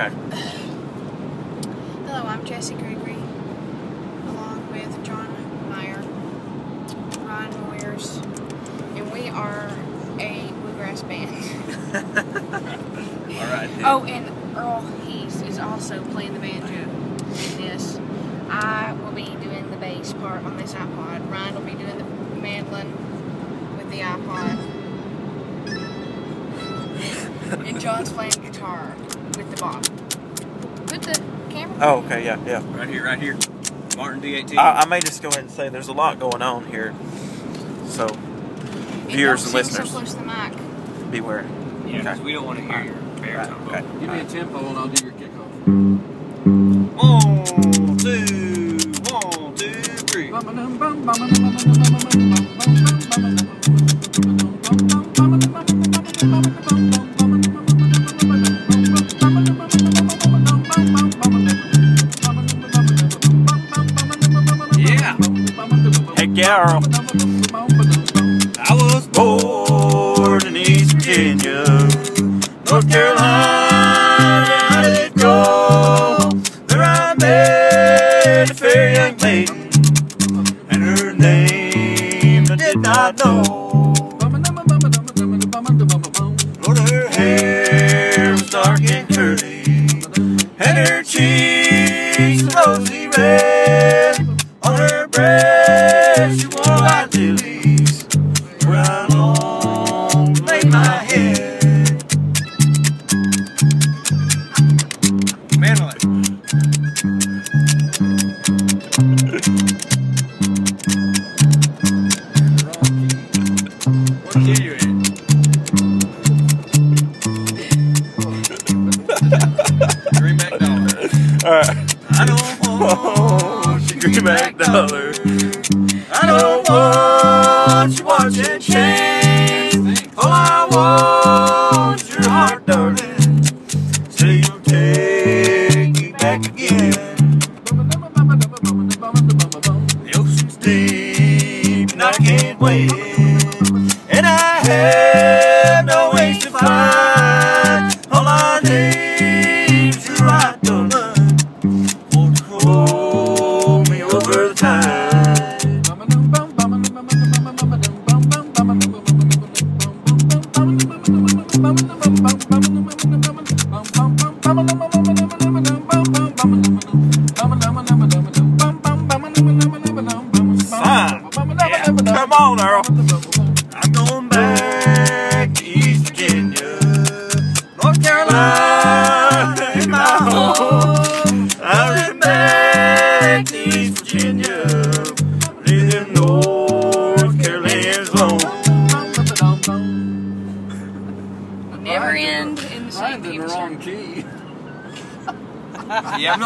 Okay. Hello, I'm Jesse Gregory, along with John Meyer, Ryan Moyers, and we are a bluegrass band. All right. then. oh, and Irl Hees is also playing the banjo in this. I will be doing the bass part on this iPod. Ryan will be doing the mandolin with the iPod. and John's playing guitar with the bob. Put the camera. Oh, okay. Yeah, yeah. Right here, right here. Martin D18. I, I may just go ahead and say there's a lot going on here. So, And viewers and listeners, So close to the mic. beware. yeah, 'cause okay. we don't want to hear your baritone Okay. vocal. Give me a tempo and I'll do your kickoff. One, two, one, two, three. Irl. I was Born in East Virginia, North Carolina, I did go. There I met a fair young lady, and her name I did not know. Alright. I don't want your greenback dollar. I don't want your watch and chain. All oh, I want your heart, darling. Say you'll take me back again. The ocean's deep and I can't wait. And I have over yeah, come on, Irl. I'm going back to East Virginia, North Carolina, Virginia, leave them North Carolinians alone. Never end in the same key. the wrong key. Yeah, I'm